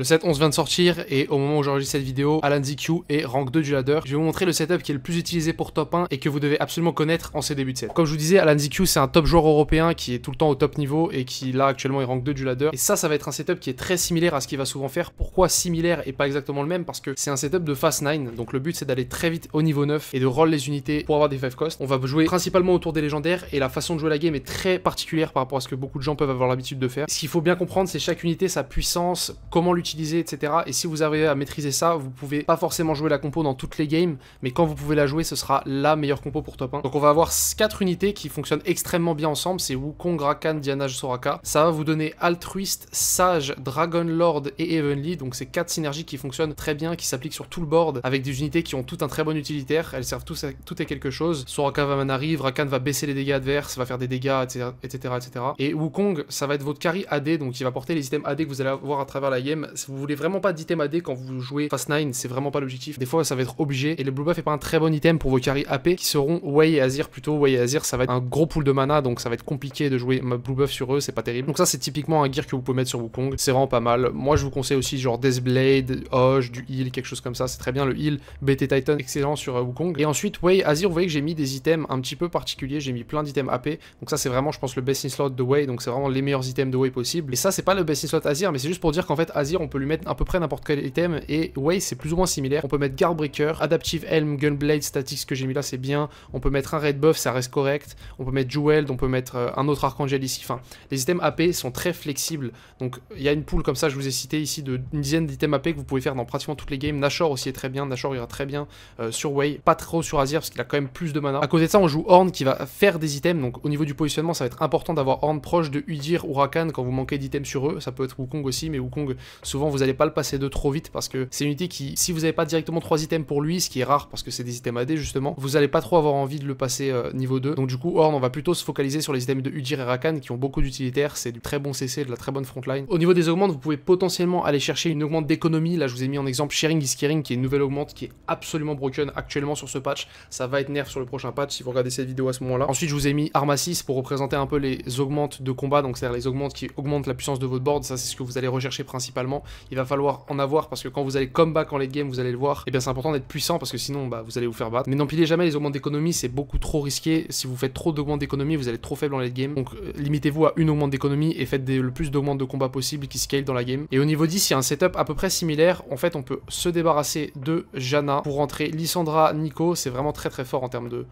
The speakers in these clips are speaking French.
Le set 11 vient de sortir et au moment où j'enregistre cette vidéo, Alan ZQ est rank 2 du ladder. Je vais vous montrer le setup qui est le plus utilisé pour top 1 et que vous devez absolument connaître en ces débuts de set. Comme je vous disais, Alan ZQ c'est un top joueur européen qui est tout le temps au top niveau et qui là actuellement est rank 2 du ladder. Et ça, ça va être un setup qui est très similaire à ce qu'il va souvent faire. Pourquoi similaire et pas exactement le même? Parce que c'est un setup de fast 9. Donc le but c'est d'aller très vite au niveau 9 et de roll les unités pour avoir des 5 cost. On va jouer principalement autour des légendaires et la façon de jouer la game est très particulière par rapport à ce que beaucoup de gens peuvent avoir l'habitude de faire. Ce qu'il faut bien comprendre, c'est chaque unité, sa puissance, comment l'utiliser, etc. Et si vous arrivez à maîtriser ça, vous pouvez pas forcément jouer la compo dans toutes les games, mais quand vous pouvez la jouer, ce sera la meilleure compo pour top 1. Donc on va avoir 4 unités qui fonctionnent extrêmement bien ensemble, c'est Wukong, Rakan, Diana, Soraka. Ça va vous donner Altruiste, Sage, Dragon Lord et Evenly, donc c'est 4 synergies qui fonctionnent très bien, qui s'appliquent sur tout le board, avec des unités qui ont tout un très bon utilitaire, elles servent tous à, tout et quelque chose. Soraka va arrive, Rakan va baisser les dégâts adverses, va faire des dégâts, etc. etc., etc. Et Wukong, ça va être votre carry AD, donc il va porter les items AD que vous allez avoir à travers la game. Vous voulez vraiment pas d'item AD quand vous jouez Fast 9, c'est vraiment pas l'objectif. Des fois, ça va être obligé. Et le blue buff est pas un très bon item pour vos carry AP qui seront Wei et Azir plutôt. Wei et Azir, ça va être un gros pool de mana, donc ça va être compliqué de jouer blue buff sur eux, c'est pas terrible. Donc ça, c'est typiquement un gear que vous pouvez mettre sur Wukong. C'est vraiment pas mal. Moi, je vous conseille aussi genre Deathblade, Hoge, du heal, quelque chose comme ça. C'est très bien. Le heal BT Titan, excellent sur euh, Wukong. Et ensuite, Wei, Azir, vous voyez que j'ai mis des items un petit peu particuliers. J'ai mis plein d'items AP. Donc ça, c'est vraiment, je pense, le best in slot de Wei. Donc c'est vraiment les meilleurs items de Wei possible. Et ça, c'est pas le best in slot Azir, mais c'est juste pour dire qu'en fait, Azir, on peut lui mettre à peu près n'importe quel item. Et Wei, c'est plus ou moins similaire. On peut mettre Guardbreaker, Adaptive Helm, Gunblade, Statics que j'ai mis là, c'est bien. On peut mettre un Red Buff, ça reste correct. On peut mettre Jewel, on peut mettre euh, un autre Archangel ici. Enfin, les items AP sont très flexibles. Donc il y a une pool comme ça, je vous ai cité ici, de dizaine d'items AP que vous pouvez faire dans pratiquement toutes les games. Nashor aussi est très bien. Nashor ira très bien euh, sur Wei. Pas trop sur Azir parce qu'il a quand même plus de mana. À côté de ça, on joue Horn qui va faire des items. Donc au niveau du positionnement, ça va être important d'avoir Horn proche de Udir ou Rakan quand vous manquez d'items sur eux. Ça peut être Wukong aussi, mais Wukong, souvent vous n'allez pas le passer de trop vite parce que c'est une unité qui, si vous n'avez pas directement 3 items pour lui, ce qui est rare parce que c'est des items AD justement, vous n'allez pas trop avoir envie de le passer euh, niveau 2. Donc du coup, Horn, on va plutôt se focaliser sur les items de Udir et Rakan qui ont beaucoup d'utilitaires. C'est du très bon CC, de la très bonne frontline. Au niveau des augmentes, vous pouvez potentiellement aller chercher une augmente d'économie. Là, je vous ai mis en exemple Sharing is Caring qui est une nouvelle augmente qui est absolument broken actuellement sur ce patch. Ça va être nerf sur le prochain patch si vous regardez cette vidéo à ce moment-là. Ensuite, je vous ai mis Arma 6 pour représenter un peu les augmentes de combat, donc c'est-à-dire les augmentes qui augmentent la puissance de votre board. Ça, c'est ce que vous allez rechercher principalement. Il va falloir en avoir parce que quand vous allez comeback en late game, vous allez le voir. Et eh bien, c'est important d'être puissant parce que sinon, bah, vous allez vous faire battre. Mais n'empilez jamais les augmentes d'économie, c'est beaucoup trop risqué. Si vous faites trop d'augmentes d'économie, vous allez trop faible en late game. Donc, euh, limitez-vous à une augmente d'économie et faites le plus d'augmentes de combat possible qui scale dans la game. Et au niveau 10, il y a un setup à peu près similaire. En fait, on peut se débarrasser de Jana pour rentrer Lissandra, Nico. C'est vraiment très très fort en termes de,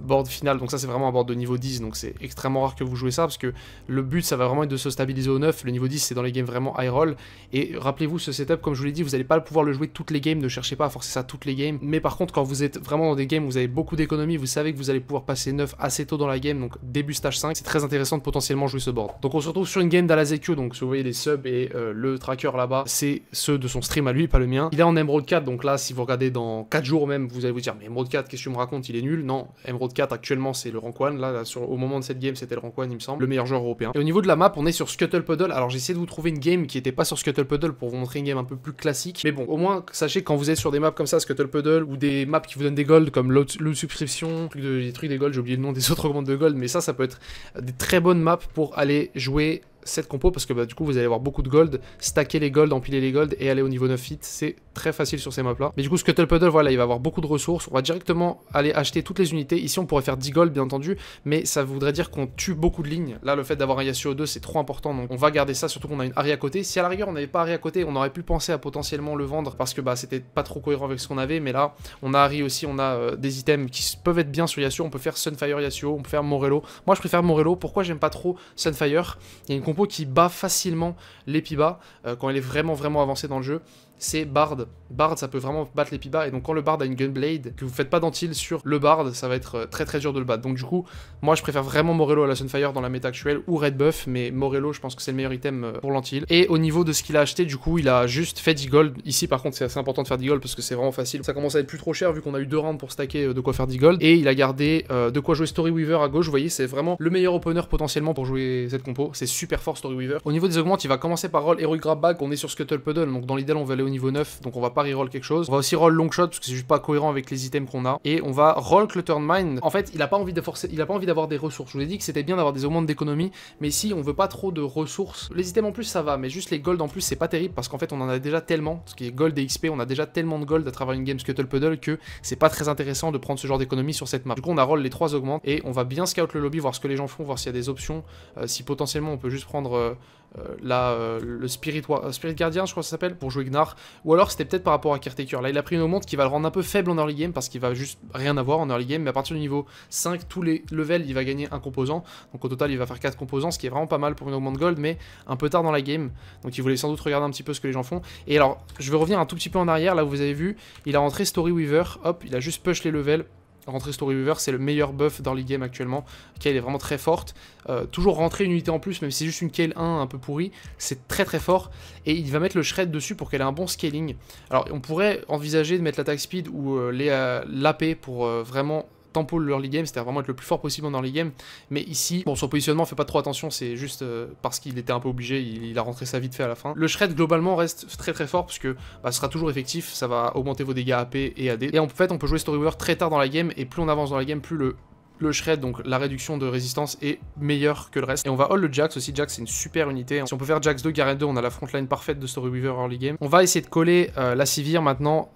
board final. Donc ça c'est vraiment un board de niveau 10, donc c'est extrêmement rare que vous jouez ça, parce que le but ça va vraiment être de se stabiliser au 9, le niveau 10 c'est dans les games vraiment high roll, et rappelez-vous ce setup, comme je vous l'ai dit, vous n'allez pas pouvoir le jouer toutes les games, ne cherchez pas à forcer ça toutes les games, mais par contre quand vous êtes vraiment dans des games où vous avez beaucoup d'économies, vous savez que vous allez pouvoir passer 9 assez tôt dans la game, donc début stage 5, c'est très intéressant de potentiellement jouer ce board. Donc on se retrouve sur une game d'Alazekyo, donc si vous voyez les subs et euh, le tracker là-bas, c'est ceux de son stream à lui, pas le mien. Il est en Emerald 4, donc là si vous regardez dans 4 jours même, vous allez vous dire mais Emerald 4, qu'est-ce que tu me racontes, il est nul Non, Emerald 4 actuellement c'est le rank 1. Là, sur, au moment de cette game, c'était le rank 1, il me semble. Le meilleur joueur européen. Et au niveau de la map, on est sur Scuttle Puddle. Alors, j'ai essayé de vous trouver une game qui était pas sur Scuttle Puddle pour vous montrer une game un peu plus classique. Mais bon, au moins, sachez quand vous êtes sur des maps comme ça, Scuttle Puddle, ou des maps qui vous donnent des gold, comme l'autre subscription, truc de, des trucs des gold, j'ai oublié le nom des autres commandes de gold, mais ça, ça peut être des très bonnes maps pour aller jouer cette compo parce que bah, du coup vous allez avoir beaucoup de gold, stacker les gold, empiler les gold et aller au niveau 9 fit, c'est très facile sur ces maps là. Mais du coup Scuttle Puddle voilà il va avoir beaucoup de ressources, on va directement aller acheter toutes les unités, ici on pourrait faire 10 gold bien entendu, mais ça voudrait dire qu'on tue beaucoup de lignes, là le fait d'avoir un Yasuo 2 c'est trop important donc on va garder ça surtout qu'on a une Ari à côté, si à la rigueur on n'avait pas Ari à côté on aurait pu penser à potentiellement le vendre parce que bah c'était pas trop cohérent avec ce qu'on avait. Mais là on a Ari aussi, on a euh, des items qui peuvent être bien sur Yasuo, on peut faire Sunfire Yasuo, on peut faire Morello, moi je préfère Morello, pourquoi j'aime pas trop Sunfire? Il y a une compo qui bat facilement facilement l'Epiba euh, quand elle est vraiment vraiment avancée dans le jeu c'est Bard. Bard, ça peut vraiment battre les Piba, et donc quand le Bard a une Gunblade, que vous faites pas d'antil sur le Bard, ça va être euh, très très dur de le battre. Donc du coup, moi je préfère vraiment Morello à la Sunfire dans la méta actuelle, ou Red Buff, mais Morello, je pense que c'est le meilleur item euh, pour l'antil. Et au niveau de ce qu'il a acheté, du coup, il a juste fait 10 gold. Ici, par contre, c'est assez important de faire 10 gold parce que c'est vraiment facile. Ça commence à être plus trop cher vu qu'on a eu deux rounds pour stacker euh, de quoi faire 10 gold. Et il a gardé de quoi jouer Story Weaver à gauche, vous voyez, c'est vraiment le meilleur opener potentiellement pour jouer cette compo. C'est super fort Story Weaver. Au niveau des augmentes, il va commencer par roll Heroic Grab Bag, on est sur Scuttle Puddle, donc dans l'idéal on va au niveau 9, donc on va pas reroll quelque chose. On va aussi roll Long Shot, parce que c'est juste pas cohérent avec les items qu'on a. Et on va roll Clutter Mine. En fait, il a pas envie de forcer, il a pas envie d'avoir des ressources. Je vous ai dit que c'était bien d'avoir des augmentes d'économie, mais ici on veut pas trop de ressources. Les items en plus ça va, mais juste les gold en plus c'est pas terrible, parce qu'en fait on en a déjà tellement, ce qui est gold et XP, on a déjà tellement de gold à travers une game Scuttle Puddle que c'est pas très intéressant de prendre ce genre d'économie sur cette map. Du coup on a roll les trois augmentes, et on va bien scout le lobby, voir ce que les gens font, voir s'il y a des options, euh, si potentiellement on peut juste prendre... Euh, euh, euh, le Spirit, Spirit Guardian, je crois que ça s'appelle, pour jouer Gnar. Ou alors c'était peut-être par rapport à Caretaker. Là, il a pris une augmente qui va le rendre un peu faible en early game parce qu'il va juste rien avoir en early game. Mais à partir du niveau 5, tous les levels, il va gagner un composant. Donc au total, il va faire 4 composants, ce qui est vraiment pas mal pour une augmente gold, mais un peu tard dans la game. Donc il voulait sans doute regarder un petit peu ce que les gens font. Et alors, je vais revenir un tout petit peu en arrière. Là, vous avez vu, il a rentré Story Weaver. Hop, il a juste push les levels. Rentrer Storyweaver, c'est le meilleur buff dans game actuellement. Kale est vraiment très forte. Euh, toujours rentrer une unité en plus, même si c'est juste une Kale 1 un peu pourrie, c'est très très fort. Et il va mettre le shred dessus pour qu'elle ait un bon scaling. Alors on pourrait envisager de mettre l'attaque speed ou euh, euh, l'AP pour vraiment tempo le early game, c'est-à-dire vraiment être le plus fort possible en early game. Mais ici, bon, son positionnement fait pas trop attention, c'est juste euh, parce qu'il était un peu obligé, il, a rentré ça vite fait à la fin. Le shred globalement reste très très fort parce que bah, ce sera toujours effectif, ça va augmenter vos dégâts AP et AD. Et en fait, on peut jouer Storyweaver très tard dans la game et plus on avance dans la game, plus le le shred, donc la réduction de résistance, est meilleure que le reste. Et on va all le Jax aussi. Jax, c'est une super unité. Si on peut faire Jax 2, Garen 2, on a la frontline parfaite de Storyweaver early game. On va essayer de coller euh, la Sivir maintenant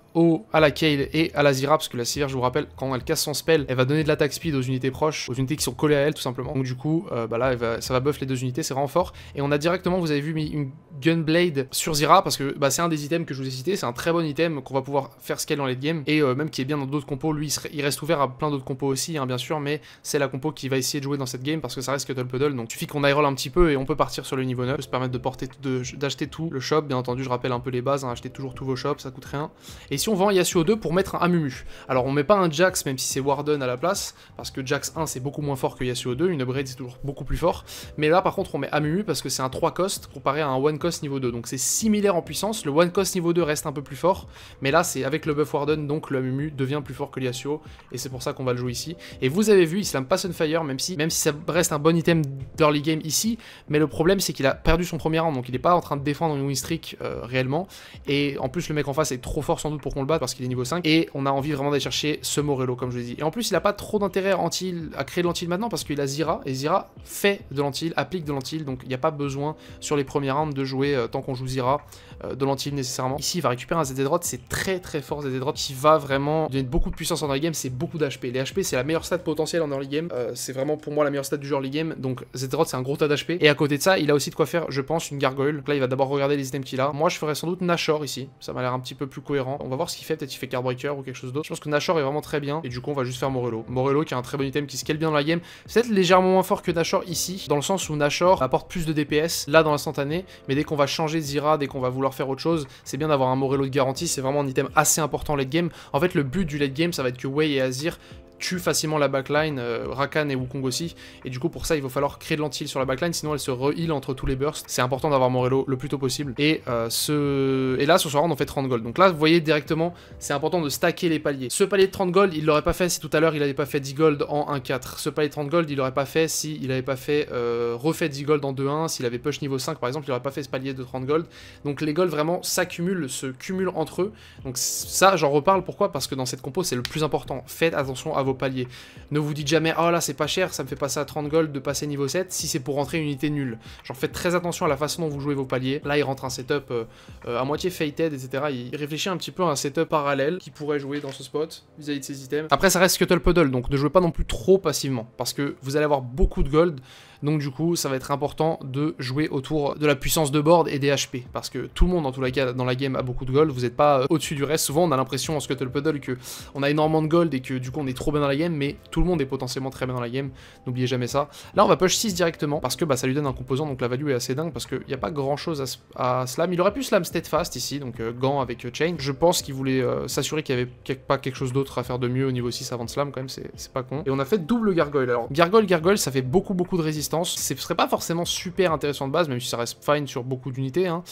à la Kale et à la Zira, parce que la Sivir, je vous rappelle, quand elle casse son spell, elle va donner de l'attaque speed aux unités proches, aux unités qui sont collées à elle, tout simplement. Donc du coup, euh, bah là, ça va buff les deux unités, c'est vraiment. Et on a directement, vous avez vu, mis une Gunblade sur Zira, parce que bah, c'est un des items que je vous ai cité, c'est un très bon item qu'on va pouvoir faire scale dans les game, et euh, même qui est bien dans d'autres compos, lui, il, reste ouvert à plein d'autres compos aussi, hein, bien sûr, mais c'est la compo qui va essayer de jouer dans cette game, parce que ça reste Scuttle Puddle, donc suffit qu'on roll un petit peu, et on peut partir sur le niveau 9, se permettre de porter, d'acheter tout, le shop, bien entendu, je rappelle un peu les bases, hein, acheter toujours tous vos shops, ça coûte rien. Et on vend Yasuo 2 pour mettre un Amumu. Alors on met pas un Jax même si c'est Warden à la place, parce que Jax 1 c'est beaucoup moins fort que Yasuo 2, une upgrade c'est toujours beaucoup plus fort, mais là par contre on met Amumu parce que c'est un 3 cost comparé à un 1 cost niveau 2, donc c'est similaire en puissance, le 1 cost niveau 2 reste un peu plus fort, mais là c'est avec le buff Warden, donc le Amumu devient plus fort que Yasuo, et c'est pour ça qu'on va le jouer ici. Et vous avez vu, Islam passe Fire, même si, même si ça reste un bon item d'early game ici, mais le problème c'est qu'il a perdu son premier round, donc il est pas en train de défendre une win streak euh, réellement, et en plus le mec en face est trop fort sans doute pour le batte parce qu'il est niveau 5, et on a envie vraiment d'aller chercher ce Morello, comme je l'ai dit. Et en plus, il a pas trop d'intérêt à créer de l'antil maintenant, parce qu'il a Zira, et Zira fait de l'antil, applique de l'antil, donc il n'y a pas besoin sur les premiers rounds de jouer, euh, tant qu'on joue Zira, euh, de l'antil nécessairement. Ici, il va récupérer un ZD c'est très très fort ZD qui va vraiment donner beaucoup de puissance en early game, c'est beaucoup d'HP. Les HP, c'est la meilleure stat potentielle en early game, euh, c'est vraiment pour moi la meilleure stat du jeu early game, donc ZD c'est un gros tas d'HP. Et à côté de ça, il a aussi de quoi faire, je pense, une gargoyle. là, il va d'abord regarder les items qu'il a. Moi, je ferais sans doute Nashor ici, ça m'a l'air un petit peu plus cohérent. On va voir ce qu'il fait, peut-être il fait Cardbreaker ou quelque chose d'autre. Je pense que Nashor est vraiment très bien. Et du coup, on va juste faire Morello. Morello qui a un très bon item qui scale bien dans la game. C'est peut-être légèrement moins fort que Nashor ici, dans le sens où Nashor apporte plus de DPS là dans l'instantané. Mais dès qu'on va changer Zira, dès qu'on va vouloir faire autre chose, c'est bien d'avoir un Morello de garantie. C'est vraiment un item assez important late game. En fait, le but du late game, ça va être que Wei et Azir tue facilement la backline, euh, Rakan et Wukong aussi, et du coup pour ça il va falloir créer de l'anti sur la backline, sinon elle se re-heal entre tous les bursts, c'est important d'avoir Morello le plus tôt possible, et, euh, ce... et là ce round on fait 30 gold, donc là vous voyez directement, c'est important de stacker les paliers. Ce palier de 30 gold, il l'aurait pas fait si tout à l'heure il avait pas fait 10 gold en 1-4, ce palier de 30 gold il l'aurait pas fait si il avait pas fait euh, refait 10 gold en 2-1, s'il avait push niveau 5 par exemple, il aurait pas fait ce palier de 30 gold, donc les golds vraiment s'accumulent, se cumulent entre eux, donc ça j'en reparle, pourquoi? Parce que dans cette compo c'est le plus important, faites attention à vos paliers. Ne vous dites jamais, oh là c'est pas cher, ça me fait passer à 30 gold de passer niveau 7 si c'est pour rentrer une unité nulle. Genre faites très attention à la façon dont vous jouez vos paliers. Là il rentre un setup euh, euh, à moitié fated, etc. Il réfléchit un petit peu à un setup parallèle qui pourrait jouer dans ce spot vis-à-vis de ses items. Après ça reste Scuttle Puddle, donc ne jouez pas non plus trop passivement parce que vous allez avoir beaucoup de gold. Donc du coup, ça va être important de jouer autour de la puissance de board et des HP. Parce que tout le monde, tous les cas, dans la game, a beaucoup de gold. Vous n'êtes pas euh, au-dessus du reste. Souvent, on a l'impression en Scuttle Puddle que on a énormément de gold et que du coup, on est trop bien dans la game. Mais tout le monde est potentiellement très bien dans la game. N'oubliez jamais ça. Là, on va push 6 directement parce que bah, ça lui donne un composant. Donc la value est assez dingue parce qu'il n'y a pas grand-chose à, slam. Il aurait pu slam steadfast ici, donc euh, gant avec euh, chain. Je pense qu'il voulait s'assurer qu'il n'y avait pas quelque chose d'autre à faire de mieux au niveau 6 avant de slam quand même. C'est pas con. Et on a fait double gargoyle. Alors, gargoyle, gargoyle, ça fait beaucoup, beaucoup de résistance. Ce serait pas forcément super intéressant de base, même si ça reste fine sur beaucoup d'unités. Hein.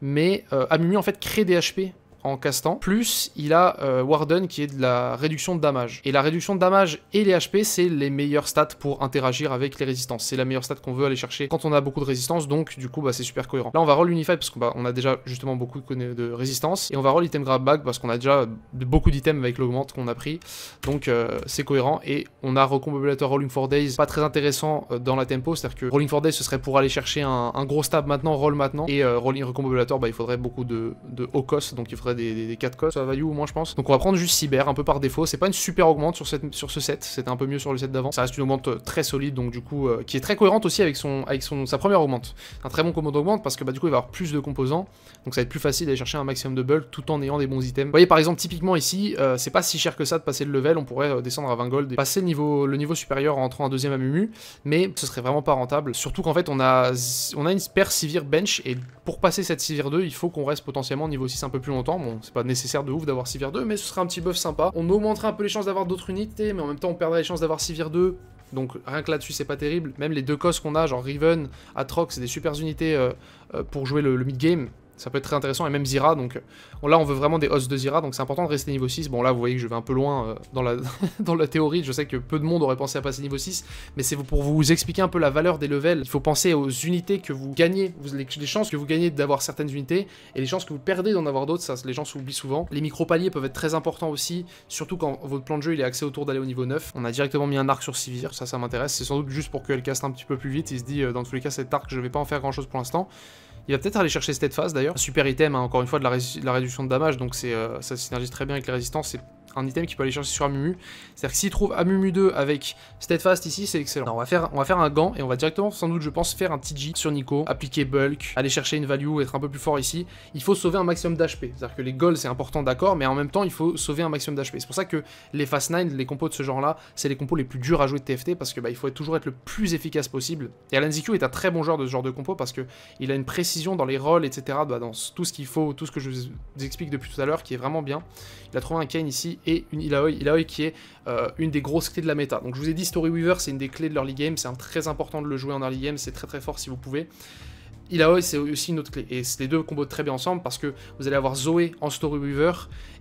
Mais euh, Amumi en fait crée des HP en castant, plus il a euh, Warden qui est de la réduction de damage. Et la réduction de damage et les HP, c'est les meilleurs stats pour interagir avec les résistances. C'est la meilleure stat qu'on veut aller chercher quand on a beaucoup de résistance, donc du coup bah, c'est super cohérent. Là on va roll Unified parce qu'on bah, a déjà justement beaucoup de, résistance, et on va roll Item Grab Bag parce qu'on a déjà beaucoup d'items avec l'augmente qu'on a pris, donc euh, c'est cohérent, et on a Recombobulator Rolling for Days, pas très intéressant euh, dans la tempo, c'est-à-dire que Rolling for Days ce serait pour aller chercher un, gros stab maintenant, roll maintenant, et Rolling Recombobulator, bah, il faudrait beaucoup de, de haut cost, donc il faudrait des, 4 costs, ça value au moins je pense. Donc on va prendre juste Cyber, un peu par défaut, c'est pas une super augmente sur, cette, sur ce set, c'était un peu mieux sur le set d'avant, ça reste une augmente très solide, donc du coup, qui est très cohérente aussi avec, son, avec son, sa première augmente. Un très bon combo d'augmente parce que bah, du coup il va avoir plus de composants, donc ça va être plus facile d'aller chercher un maximum de bulk tout en ayant des bons items. Vous voyez par exemple typiquement ici, euh, c'est pas si cher que ça de passer le level, on pourrait euh, descendre à 20 gold et passer le niveau, le niveau supérieur en entrant en deuxième à Mumu, mais ce serait vraiment pas rentable, surtout qu'en fait on a, on a une paire Sivir bench et pour passer cette Sivir 2, il faut qu'on reste potentiellement niveau 6 un peu plus longtemps, bon c'est pas nécessaire de ouf d'avoir Sivir 2, mais ce serait un petit buff sympa. On augmenterait un peu les chances d'avoir d'autres unités, mais en même temps on perdrait les chances d'avoir Sivir 2, donc rien que là-dessus, c'est pas terrible. Même les deux cos qu'on a, genre Riven, Atrox, c'est des super unités euh, euh, pour jouer le mid-game ça peut être très intéressant, et même Zira, donc là on veut vraiment des hosts de Zira, donc c'est important de rester niveau 6, bon là vous voyez que je vais un peu loin euh, dans, la, dans la théorie, je sais que peu de monde aurait pensé à passer niveau 6, mais c'est pour vous expliquer un peu la valeur des levels, il faut penser aux unités que vous gagnez, les, chances que vous gagnez d'avoir certaines unités, et les chances que vous perdez d'en avoir d'autres, ça les gens s'oublient souvent. Les micro-paliers peuvent être très importants aussi, surtout quand votre plan de jeu il est axé autour d'aller au niveau 9, on a directement mis un arc sur Sivir, ça ça m'intéresse, c'est sans doute juste pour qu'elle caste un petit peu plus vite, il se dit euh, dans tous les cas cet arc je vais pas en faire grand chose pour l'instant, il va peut-être aller chercher Steadfast d'ailleurs. Super item, hein, encore une fois, de la, réduction de damage, donc euh, ça synergise très bien avec les résistances un item qui peut aller chercher sur Amumu. C'est-à-dire que s'il trouve Amumu 2 avec Steadfast ici, c'est excellent. on, va faire, un gant et on va directement, sans doute, je pense, faire un TG sur Nico, appliquer bulk, aller chercher une value, être un peu plus fort ici. Il faut sauver un maximum d'HP. C'est-à-dire que les goals, c'est important, d'accord, mais en même temps, il faut sauver un maximum d'HP. C'est pour ça que les Fast 9, les compos de ce genre-là, c'est les compos les plus durs à jouer de TFT parce que bah, il faut toujours être le plus efficace possible. Et Alan ZQ est un très bon joueur de ce genre de compo parce que il a une précision dans les rolls, etc., bah, dans tout ce qu'il faut, tout ce que je vous explique depuis tout à l'heure, qui est vraiment bien. Il a trouvé un Kane ici et une Ilaoi, Ilaoi qui est euh, une des grosses clés de la méta. Donc je vous ai dit Story Weaver c'est une des clés de l'early game, c'est très important de le jouer en early game, c'est très très fort si vous pouvez. Ilaoi c'est aussi une autre clé et les deux combos très bien ensemble parce que vous allez avoir Zoé en Story Weaver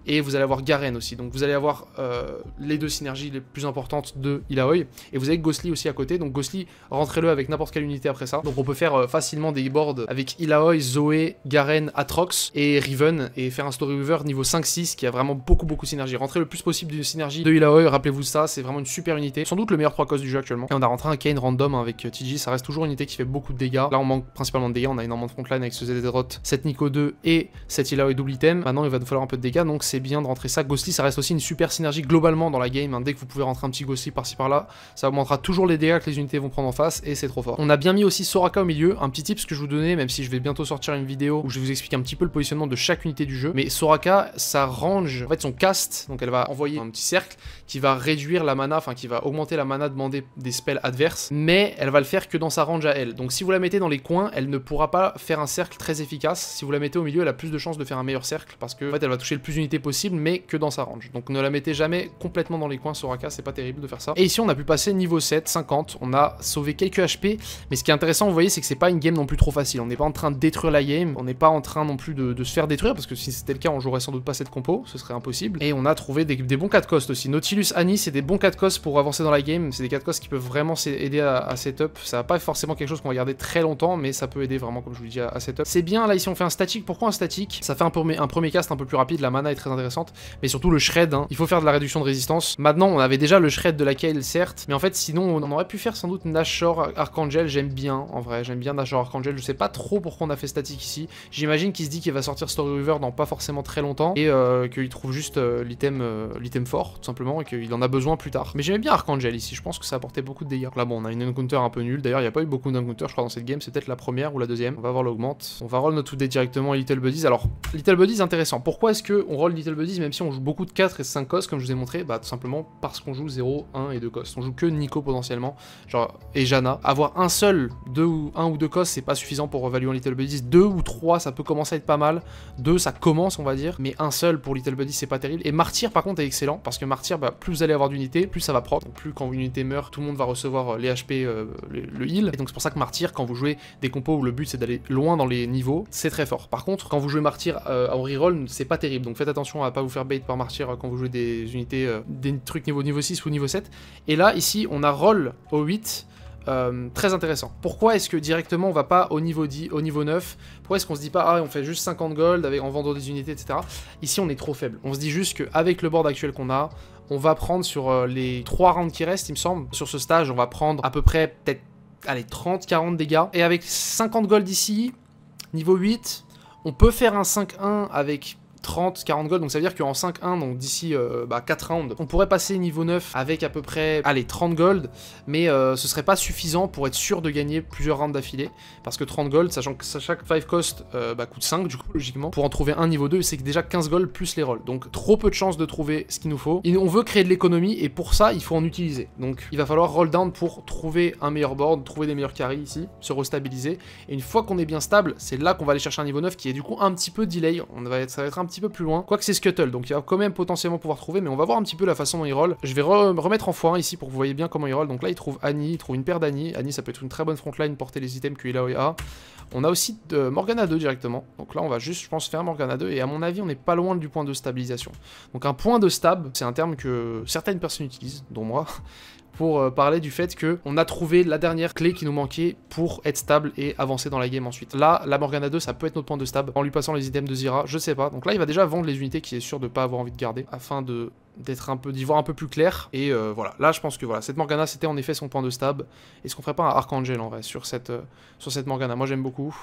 et vous allez avoir Garen aussi. Donc vous allez avoir euh, les deux synergies les plus importantes de Ilaoi. Et vous avez Ghostly aussi à côté. Donc Ghostly, rentrez-le avec n'importe quelle unité après ça. Donc on peut faire euh, facilement des boards avec Ilaoi, Zoé, Garen, Atrox et Riven. Et faire un Story Weaver niveau 5-6 qui a vraiment beaucoup beaucoup de synergie. Rentrez le plus possible de synergie de Ilaoi, rappelez-vous ça, c'est vraiment une super unité. Sans doute le meilleur 3 cos du jeu actuellement. Et on a rentré un Kane random avec euh, TG, ça reste toujours une unité qui fait beaucoup de dégâts. Là on manque principalement de dégâts, on a énormément de frontline avec ce ZD cette Nico 2 et cette Ilaoi double item. Maintenant il va nous falloir un peu de dégâts, donc c'est bien de rentrer ça Ghostly, ça reste aussi une super synergie globalement dans la game. Hein. Dès que vous pouvez rentrer un petit Ghostly par-ci par-là, ça augmentera toujours les dégâts que les unités vont prendre en face et c'est trop fort. On a bien mis aussi Soraka au milieu, un petit tip que je vous donnais, même si je vais bientôt sortir une vidéo où je vous expliquer un petit peu le positionnement de chaque unité du jeu. Mais Soraka, ça range en fait son cast, donc elle va envoyer un petit cercle qui va réduire la mana, enfin qui va augmenter la mana demandée des spells adverses, mais elle va le faire que dans sa range à elle. Donc si vous la mettez dans les coins, elle ne pourra pas faire un cercle très efficace. Si vous la mettez au milieu, elle a plus de chances de faire un meilleur cercle parce que en fait elle va toucher le plus d'unités possible, mais que dans sa range. Donc ne la mettez jamais complètement dans les coins Soraka, c'est pas terrible de faire ça. Et ici on a pu passer niveau 7, 50, on a sauvé quelques HP, mais ce qui est intéressant vous voyez c'est que c'est pas une game non plus trop facile, on n'est pas en train de détruire la game, on n'est pas en train non plus de, se faire détruire, parce que si c'était le cas on jouerait sans doute pas cette compo, ce serait impossible. Et on a trouvé des, bons 4 costs aussi, Annie c'est des bons 4 costs pour avancer dans la game, c'est des 4 costs qui peuvent vraiment aider à, setup, ça va pas forcément quelque chose qu'on va garder très longtemps, mais ça peut aider vraiment comme je vous dis à, setup. C'est bien là ici on fait un statique, pourquoi un statique? Ça fait un, premier, un premier cast un peu plus rapide, la mana est très intéressante, mais surtout le shred, hein. il faut faire de la réduction de résistance. Maintenant, on avait déjà le shred de la Kale, certes, mais en fait, sinon, on aurait pu faire sans doute Nashor Archangel, j'aime bien, en vrai, j'aime bien Nashor Archangel, je sais pas trop pourquoi on a fait statique ici. J'imagine qu'il se dit qu'il va sortir Story River dans pas forcément très longtemps, et euh, qu'il trouve juste euh, l'item euh, l'item fort, tout simplement, qu'il en a besoin plus tard. Mais j'aimais bien Archangel ici, je pense que ça apportait beaucoup de dégâts. Là, bon, on a une encounter un peu nulle, d'ailleurs, il n'y a pas eu beaucoup d'encounter, je crois, dans cette game, c'est peut-être la première ou la deuxième. On va voir l'augmente. On va roll notre 2 directement Little Buddies. Alors, Little Buddies, intéressant. Pourquoi est-ce qu'on roll Little Buddies, même si on joue beaucoup de 4 et 5 cos, comme je vous ai montré? Bah, tout simplement parce qu'on joue 0, 1 et 2 costs. On joue que Nico potentiellement, genre, et Jana. Avoir un seul, deux ou un ou deux costs, c'est pas suffisant pour revaluer un Little Buddies. Deux ou trois, ça peut commencer à être pas mal. Deux, ça commence, on va dire, mais un seul pour Little Buddies, c'est pas terrible. Et Martyr, par contre, est excellent, parce que Martyr, bah, plus vous allez avoir d'unités, plus ça va prendre. Plus quand une unité meurt, tout le monde va recevoir euh, les HP, euh, le, heal. Et donc, c'est pour ça que Martyr, quand vous jouez des compos où le but c'est d'aller loin dans les niveaux, c'est très fort. Par contre, quand vous jouez martyr euh, en reroll, c'est pas terrible, donc faites attention à pas vous faire bait par martyr quand vous jouez des unités, des trucs niveau, niveau 6 ou niveau 7. Et là, ici, on a roll au 8, euh, très intéressant. Pourquoi est-ce que directement on va pas au niveau 10, au niveau 9 Pourquoi est-ce qu'on se dit pas ah on fait juste 50 gold en vendant des unités etc. Ici on est trop faible. On se dit juste qu'avec le board actuel qu'on a, on va prendre sur euh, les 3 rounds qui restent il me semble, sur ce stage on va prendre à peu près peut-être allez 30-40 dégâts. Et avec 50 gold ici, niveau 8, on peut faire un 5-1 avec 30, 40 gold, donc ça veut dire qu'en 5-1, donc d'ici euh, bah, 4 rounds, on pourrait passer niveau 9 avec à peu près, allez, 30 gold, mais euh, ce serait pas suffisant pour être sûr de gagner plusieurs rounds d'affilée, parce que 30 gold, sachant que chaque 5 cost euh, bah, coûte 5, du coup, logiquement, pour en trouver un niveau 2, c'est déjà 15 gold plus les rolls, donc trop peu de chances de trouver ce qu'il nous faut. Et on veut créer de l'économie, et pour ça, il faut en utiliser, donc il va falloir roll down pour trouver un meilleur board, trouver des meilleurs carries ici, se restabiliser, et une fois qu'on est bien stable, c'est là qu'on va aller chercher un niveau 9 qui est du coup un petit peu delay, on va être, ça va être un petit peu plus loin, quoique c'est Scuttle, donc il va quand même potentiellement pouvoir trouver, mais on va voir un petit peu la façon dont il roll. Je vais remettre en x1 ici pour que vous voyez bien comment il roll, donc là il trouve Annie, il trouve une paire d'Annie, Annie ça peut être une très bonne frontline, porter les items qu'il a A. On a aussi de Morgana 2 directement, donc là on va juste je pense faire Morgana 2, et à mon avis on n'est pas loin du point de stabilisation. Donc un point de stab, c'est un terme que certaines personnes utilisent, dont moi, pour euh, parler du fait que on a trouvé la dernière clé qui nous manquait pour être stable et avancer dans la game ensuite. Là, la Morgana 2, ça peut être notre point de stab en lui passant les items de Zira, je sais pas. Donc là, il va déjà vendre les unités qu'il est sûr de pas avoir envie de garder afin de d'être un peu d'y voir un peu plus clair. Et euh, voilà. Là je pense que voilà cette Morgana c'était en effet son point de stab est-ce qu'on ferait pas un Archangel en vrai sur cette euh, sur cette Morgana? Moi j'aime beaucoup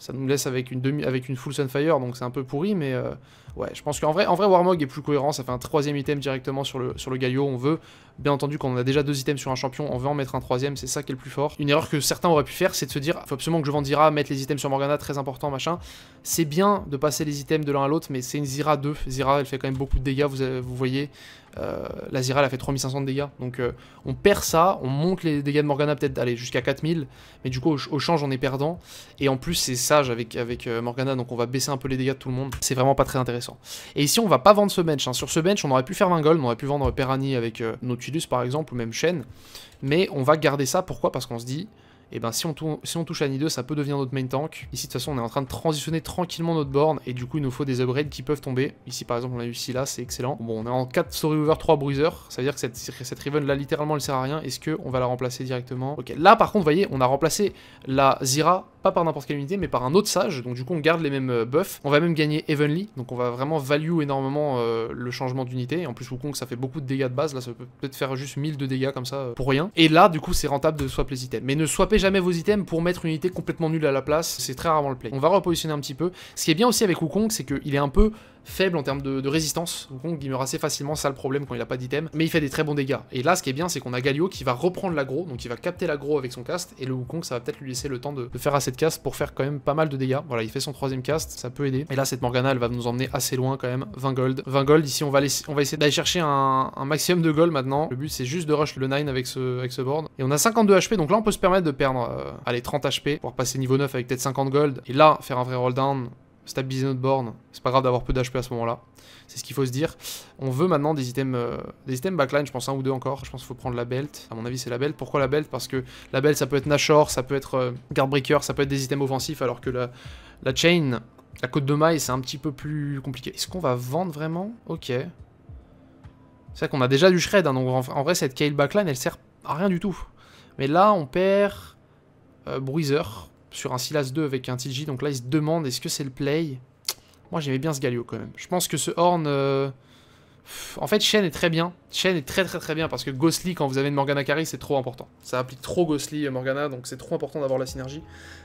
ça nous laisse avec une, demi, avec une full Sunfire, donc c'est un peu pourri, mais euh, ouais, je pense qu'en vrai, en vrai, Warmog est plus cohérent, ça fait un troisième item directement sur le, sur le Galio, on veut, bien entendu, quand on a déjà deux items sur un champion, on veut en mettre un troisième, c'est ça qui est le plus fort. Une erreur que certains auraient pu faire, c'est de se dire, faut absolument que je vende Zira, mettre les items sur Morgana, très important, machin. C'est bien de passer les items de l'un à l'autre, mais c'est une Zira 2, Zira, elle fait quand même beaucoup de dégâts, vous, vous voyez, euh, la Zira elle a fait 3500 de dégâts, donc euh, on perd ça, on monte les dégâts de Morgana peut-être aller jusqu'à 4000, mais du coup au, change on est perdant, et en plus c'est sage avec, euh, Morgana, donc on va baisser un peu les dégâts de tout le monde, c'est vraiment pas très intéressant. Et ici on va pas vendre ce bench, hein. sur ce bench on aurait pu faire 20 gold, on aurait pu vendre Perani avec Nautilus par exemple, ou même Shen, mais on va garder ça, pourquoi? Parce qu'on se dit, et ben si on, touche à 2, ça peut devenir notre main tank. Ici de toute façon on est en train de transitionner tranquillement notre borne et du coup il nous faut des upgrades qui peuvent tomber. Ici par exemple on a eu là, c'est excellent. Bon on est en 4 story over 3 bruiser, ça veut dire que cette, cette Riven là littéralement elle sert à rien. Est-ce qu'on va la remplacer directement? Ok là par contre vous voyez on a remplacé la Zira pas par n'importe quelle unité, mais par un autre sage, donc du coup on garde les mêmes euh, buffs. On va même gagner Evenly, donc on va vraiment value énormément euh, le changement d'unité. En plus Wukong ça fait beaucoup de dégâts de base, là ça peut peut-être faire juste 1000 de dégâts comme ça euh, pour rien. Et là du coup c'est rentable de swap les items. Mais ne swappez jamais vos items pour mettre une unité complètement nulle à la place, c'est très rarement le play. On va repositionner un petit peu. Ce qui est bien aussi avec Wukong, c'est qu'il est un peu faible en termes de, résistance. Wukong il meurt assez facilement, ça le problème quand il a pas d'item. Mais il fait des très bons dégâts. Et là, ce qui est bien, c'est qu'on a Galio qui va reprendre l'aggro, donc il va capter l'aggro avec son cast. Et le Wukong, ça va peut-être lui laisser le temps de, faire assez de cast pour faire quand même pas mal de dégâts. Voilà, il fait son troisième cast, ça peut aider. Et là, cette Morgana, elle va nous emmener assez loin quand même. 20 gold. 20 gold, ici, on va, on va essayer d'aller chercher un, maximum de gold maintenant. Le but, c'est juste de rush le 9 avec ce, avec board. Et on a 52 HP, donc là, on peut se permettre de perdre, euh, allez, 30 HP pour passer niveau 9 avec peut-être 50 gold. Et là, faire un vrai roll down, stabiliser notre borne. C'est pas grave d'avoir peu d'HP à ce moment-là. C'est ce qu'il faut se dire. On veut maintenant des items, euh, des items backline, je pense un ou deux encore. Je pense qu'il faut prendre la belt. À mon avis, c'est la belt. Pourquoi la belt? Parce que la belt, ça peut être Nashor, ça peut être euh, Guardbreaker, ça peut être des items offensifs, alors que la, la chain, la côte de maille, c'est un petit peu plus compliqué. Est-ce qu'on va vendre vraiment? Ok. C'est vrai qu'on a déjà du shred, hein, donc en, vrai, cette Kale backline, elle sert à rien du tout. Mais là, on perd euh, Bruiser sur un Silas 2 avec un TG, donc là, il se demande est-ce que c'est le play? Moi j'aimais bien ce Galio quand même. Je pense que ce Horn... Euh, en fait, Shen est très bien. Shen est très très très bien parce que Ghostly, quand vous avez une Morgana carry, c'est trop important. Ça applique trop Ghostly Morgana, donc c'est trop important d'avoir la synergie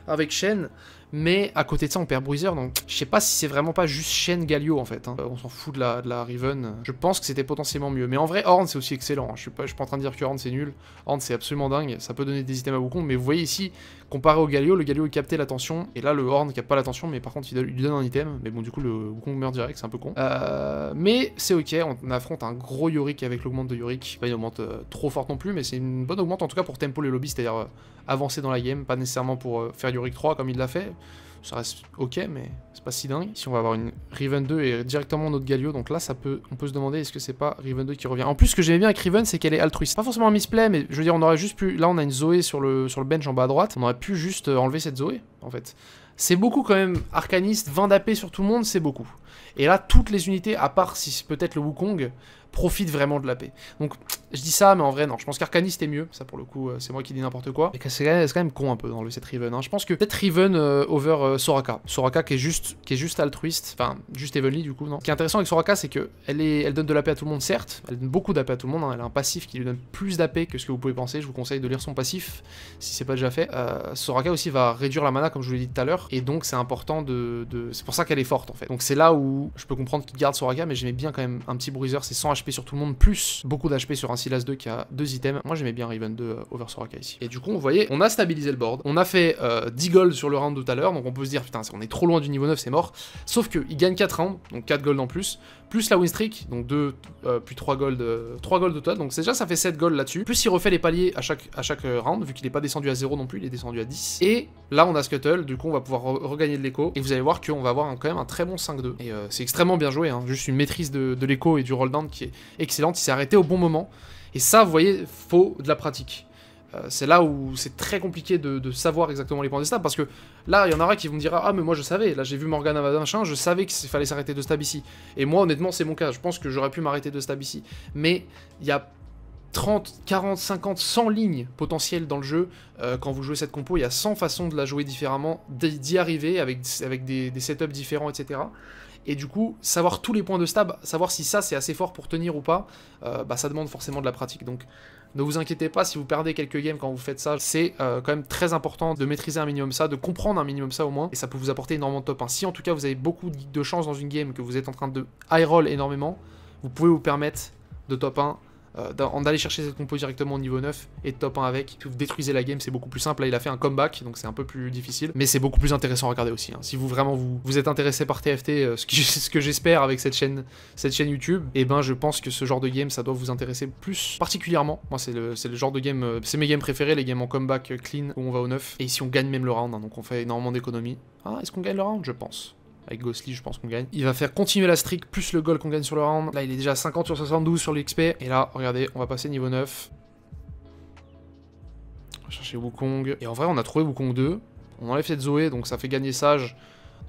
avec Shen. Mais à côté de ça, on perd Bruiser, donc je sais pas si c'est vraiment pas juste Shen Galio en fait. Hein. On s'en fout de la, de Riven. Je pense que c'était potentiellement mieux. Mais en vrai, Horn c'est aussi excellent. Hein. Je suis pas, suis pas en train de dire que Horn c'est nul. Horn c'est absolument dingue. Ça peut donner des items à Wukong. Mais vous voyez ici, comparé au Galio, le Galio il captait l'attention. Et là, le Horn capte pas l'attention, mais par contre il, lui donne un item. Mais bon, du coup, le Wukong meurt direct, c'est un peu con. Euh, mais c'est ok, on affronte un gros Yorick avec l'augmente de Yorick. Pas une augmente euh, trop forte non plus, mais c'est une bonne augmente en tout cas pour tempo les lobbies, c'est-à-dire euh, avancer dans la game, pas nécessairement pour faire Yorick 3 comme il l'a fait. ça reste ok, mais c'est pas si dingue. Ici, on va avoir une Riven 2 et directement notre Galio, donc là, ça peut, on peut se demander est-ce que c'est pas Riven 2 qui revient? En plus, ce que j'aimais bien avec Riven, c'est qu'elle est altruiste. Pas forcément un misplay, mais je veux dire, on aurait juste pu... Là, on a une Zoé sur le, sur le bench en bas à droite, on aurait pu juste euh, enlever cette Zoé, en fait. C'est beaucoup quand même, Arcaniste, 20 d'AP sur tout le monde, c'est beaucoup. Et là, toutes les unités, à part si c'est peut-être le Wukong, profite vraiment de la paix. Donc, je dis ça, mais en vrai, non. Je pense qu'Arcanist est mieux. Ça, pour le coup, euh, c'est moi qui dis n'importe quoi. Et c'est quand, même con un peu d'enlever cette Riven. Hein. Je pense que peut-être Riven euh, over euh, Soraka. Soraka qui est juste qui est juste altruiste. Enfin, juste Evenly, du coup, non. Ce qui est intéressant avec Soraka, c'est que elle, elle donne de la paix à tout le monde, certes. Elle donne beaucoup d'AP à tout le monde. Hein. Elle a un passif qui lui donne plus d'AP que ce que vous pouvez penser. Je vous conseille de lire son passif si c'est pas déjà fait. Soraka aussi va réduire la mana, comme je vous l'ai dit tout à l'heure. Et donc, c'est important de. C'est pour ça qu'elle est forte, en fait. Donc, c'est là où je peux comprendre qu'il garde Soraka, mais j'aimais bien quand même un petit bruiser. C'est 100 HP sur tout le monde, plus beaucoup d'HP sur un Silas 2 qui a deux items. Moi j'aimais bien Riven 2 euh, over Soraka ici. Et du coup, vous voyez, on a stabilisé le board. On a fait 10 euh, gold sur le round tout à l'heure, donc on peut se dire, putain, on est trop loin du niveau 9, c'est mort. Sauf qu'il gagne 4 rounds, donc 4 gold en plus, plus la win streak, donc 2, euh, puis 3 gold, 3 gold de total, donc déjà ça fait 7 gold là-dessus. Plus il refait les paliers à chaque, chaque round, vu qu'il est pas descendu à 0 non plus, il est descendu à 10. Et là on a Scuttle, du coup on va pouvoir regagner de l'écho, et vous allez voir qu'on va avoir quand même un très bon 5-2. Et c'est extrêmement bien joué, hein. juste une maîtrise de, de l'écho et du roll down qui est excellente, il s'est arrêté au bon moment. Et ça, vous voyez, faut de la pratique. Euh, c'est là où c'est très compliqué de, savoir exactement les points de stab, parce que là, il y en aura qui vont me dire « Ah, mais moi je savais, là j'ai vu Morgana machin, je savais qu'il fallait s'arrêter de stab ici. » Et moi, honnêtement, c'est mon cas, je pense que j'aurais pu m'arrêter de stab ici. Mais il y a 30, 40, 50, 100 lignes potentielles dans le jeu. Euh, quand vous jouez cette compo, il y a 100 façons de la jouer différemment, d'y arriver avec, avec des, des setups différents, etc. Et du coup, savoir tous les points de stab, savoir si ça c'est assez fort pour tenir ou pas, euh, bah, ça demande forcément de la pratique. Donc ne vous inquiétez pas si vous perdez quelques games quand vous faites ça, c'est euh, quand même très important de maîtriser un minimum ça, de comprendre un minimum ça au moins, et ça peut vous apporter énormément de top 1. Si en tout cas vous avez beaucoup de chance dans une game, que vous êtes en train de high roll énormément, vous pouvez vous permettre de top 1 euh, d'aller chercher cette compo directement au niveau 9 et top 1 avec. Vous détruisez la game, c'est beaucoup plus simple. Là, il a fait un comeback, donc c'est un peu plus difficile. Mais c'est beaucoup plus intéressant à regarder aussi. Hein. Si vous vraiment vous, vous êtes intéressé par TFT, euh, ce, ce que j'espère avec cette chaîne, cette chaîne YouTube, et eh ben je pense que ce genre de game, ça doit vous intéresser plus particulièrement. Moi, c'est le, le, genre de game, euh, c'est mes games préférés, les games en comeback clean où on va au 9. Et ici, on gagne même le round, hein, donc on fait énormément d'économies. Ah, est-ce qu'on gagne le round? Je pense. Avec Ghostly, je pense qu'on gagne. Il va faire continuer la streak, plus le goal qu'on gagne sur le round. Là, il est déjà à 50 sur 72 sur l'XP. Et là, regardez, on va passer niveau 9. On va chercher Wukong. Et en vrai, on a trouvé Wukong 2. On enlève cette Zoé, donc ça fait gagner Sage.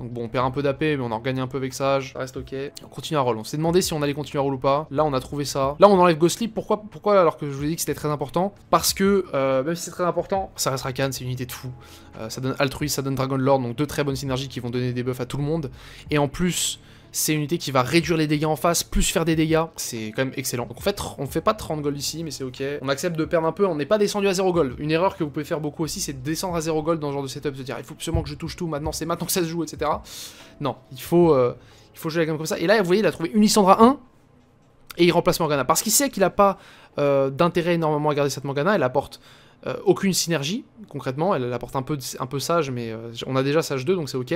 Donc bon, on perd un peu d'AP, mais on en regagne un peu avec Sage. Ça reste ok. on continue à roll. On s'est demandé si on allait continuer à roll ou pas. Là, on a trouvé ça. Là, on enlève Ghostly. Pourquoi, pourquoi alors que je vous ai dit que c'était très important? Parce que, euh, même si c'est très important, ça restera Khan, c'est une unité de fou. Euh, ça donne Altruist, ça donne Dragon Lord, donc deux très bonnes synergies qui vont donner des buffs à tout le monde. Et en plus, c'est une unité qui va réduire les dégâts en face, plus faire des dégâts. C'est quand même excellent. Donc en fait, on fait pas 30 gold ici, mais c'est ok. On accepte de perdre un peu, on n'est pas descendu à 0 gold. Une erreur que vous pouvez faire beaucoup aussi, c'est de descendre à 0 gold dans ce genre de setup, se dire il faut absolument que je touche tout maintenant, c'est maintenant que ça se joue, etc. Non, il faut, euh, il faut jouer la gamme comme ça. Et là, vous voyez, il a trouvé une Lissandra 1, et il remplace Morgana. Parce qu'il sait qu'il n'a pas euh, d'intérêt énormément à garder cette Morgana, elle apporte euh, aucune synergie, concrètement, elle, apporte un peu, sage, mais euh, on a déjà sage 2, donc c'est ok.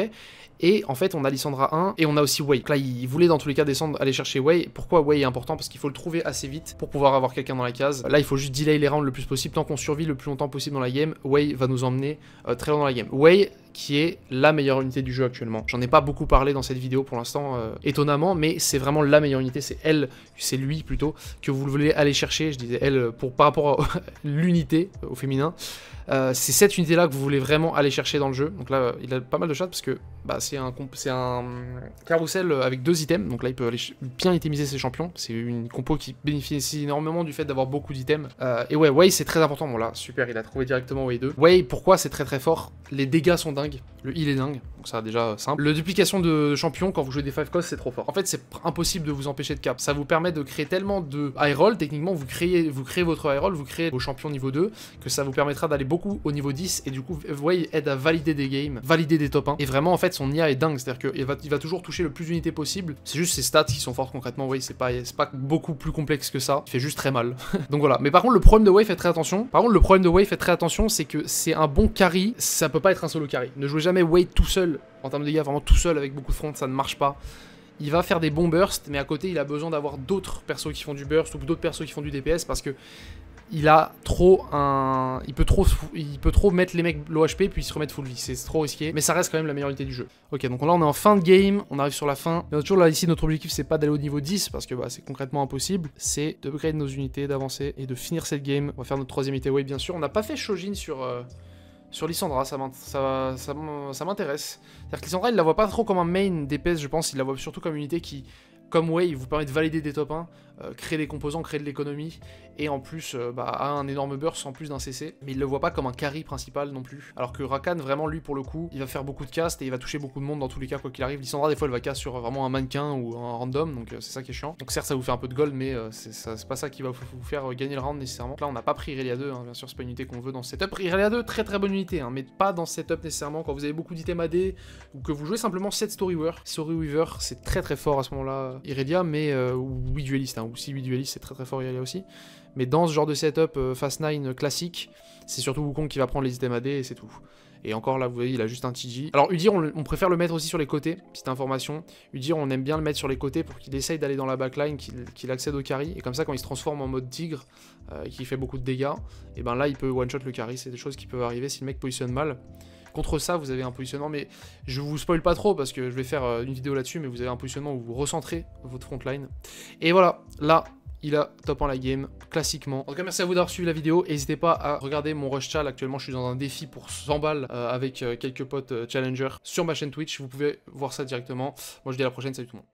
Et en fait, on a Lissandra 1, et on a aussi. Donc là, il voulait dans tous les cas descendre, aller chercher Wei. Pourquoi Wei est important? Parce qu'il faut le trouver assez vite pour pouvoir avoir quelqu'un dans la case. Là, il faut juste delay les rounds le plus possible, tant qu'on survit le plus longtemps possible dans la game, Wei va nous emmener très loin dans la game. Wei, qui est la meilleure unité du jeu actuellement. J'en ai pas beaucoup parlé dans cette vidéo pour l'instant, euh, étonnamment, mais c'est vraiment la meilleure unité, c'est elle, c'est lui plutôt, que vous voulez aller chercher, je disais elle pour, par rapport à l'unité au féminin. Euh, c'est cette unité-là que vous voulez vraiment aller chercher dans le jeu. Donc là, il a pas mal de chats parce que bah, c'est un, un carrousel avec deux items. Donc là, il peut bien itemiser ses champions. C'est une compo qui bénéficie énormément du fait d'avoir beaucoup d'items. Euh, et ouais, Wei, c'est très important. Bon là, super, il a trouvé directement Wei 2. Wei, pourquoi c'est très très fort? Les dégâts sont Le heal est dingue. Donc ça, déjà, simple. Le duplication de champions quand vous jouez des 5 costs, c'est trop fort. En fait, c'est impossible de vous empêcher de cap. Ça vous permet de créer tellement de high roll. Techniquement, vous créez, vous créez votre high roll, vous créez vos champions niveau 2, que ça vous permettra d'aller beaucoup au niveau 10 et du coup Wei aide à valider des games, valider des top 1 et vraiment en fait son IA est dingue, c'est-à-dire qu'il va, il va toujours toucher le plus d'unités possible, c'est juste ses stats qui sont fortes concrètement, Wei c'est pas, pas beaucoup plus complexe que ça, il fait juste très mal. Donc voilà, mais par contre le problème de Wei fait très attention, par contre le problème de Wei fait très attention c'est que c'est un bon carry, ça peut pas être un solo carry, ne jouez jamais Wei tout seul en termes de dégâts, vraiment tout seul avec beaucoup de front, ça ne marche pas il va faire des bons bursts, mais à côté, il a besoin d'avoir d'autres persos qui font du burst ou d'autres persos qui font du DPS parce que il a trop un. Il peut trop, il peut trop mettre les mecs low HP puis se remettre full vie. C'est trop risqué. Mais ça reste quand même la meilleure unité du jeu. Ok, donc là on est en fin de game. On arrive sur la fin. Bien toujours là ici, notre objectif c'est pas d'aller au niveau 10 parce que bah, c'est concrètement impossible. C'est de nos unités, d'avancer et de finir cette game. On va faire notre troisième unité Oui, bien sûr. On n'a pas fait Shojin sur. Euh, sur Lissandra, ça m'intéresse. C'est-à-dire que Lissandra, il la voit pas trop comme un main DPS, je pense, il la voit surtout comme une unité qui, comme Way, vous permet de valider des top 1, euh, créer des composants, créer de l'économie, et en plus euh, bah, a un énorme burst en plus d'un CC, mais il le voit pas comme un carry principal non plus. Alors que Rakan, vraiment lui pour le coup, il va faire beaucoup de cast et il va toucher beaucoup de monde dans tous les cas quoi qu'il arrive. Lissandra des fois elle va cast sur vraiment un mannequin ou un random, donc euh, c'est ça qui est chiant. Donc certes ça vous fait un peu de gold, mais c'est pas ça qui va vous faire gagner le round nécessairement. Là on n'a pas pris Irelia 2, hein, bien sûr c'est pas une unité qu'on veut dans ce setup. Irelia 2 très très bonne unité, hein, mais pas dans ce setup nécessairement quand vous avez beaucoup d'items AD ou que vous jouez simplement 7 Storyweaver. Storyweaver c'est très très fort à ce moment-là Irelia, mais ou 8 duelistes, hein, ou si 8 duelistes c'est très très fort Irelia aussi. Mais dans ce genre de setup euh, Fast 9 classique, c'est surtout Wukong qui va prendre les items AD et c'est tout. Et encore là, vous voyez, il a juste un TG. Alors Udir, on, préfère le mettre aussi sur les côtés, petite information. Udir, on aime bien le mettre sur les côtés pour qu'il essaye d'aller dans la backline, qu'il accède au carry. Et comme ça, quand il se transforme en mode tigre, euh, et qu'il fait beaucoup de dégâts, et ben là, il peut one-shot le carry. C'est des choses qui peuvent arriver si le mec positionne mal. Contre ça, vous avez un positionnement, mais je vous spoil pas trop parce que je vais faire euh, une vidéo là-dessus, mais vous avez un positionnement où vous recentrez votre frontline. Et voilà, là, il a top en la game, classiquement. En tout cas, merci à vous d'avoir suivi la vidéo. N'hésitez pas à regarder mon rush chall. Actuellement, je suis dans un défi pour 100 balles euh, avec euh, quelques potes challenger sur ma chaîne Twitch. Vous pouvez voir ça directement. Moi, je dis à la prochaine. Salut tout le monde.